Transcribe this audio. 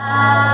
Ah.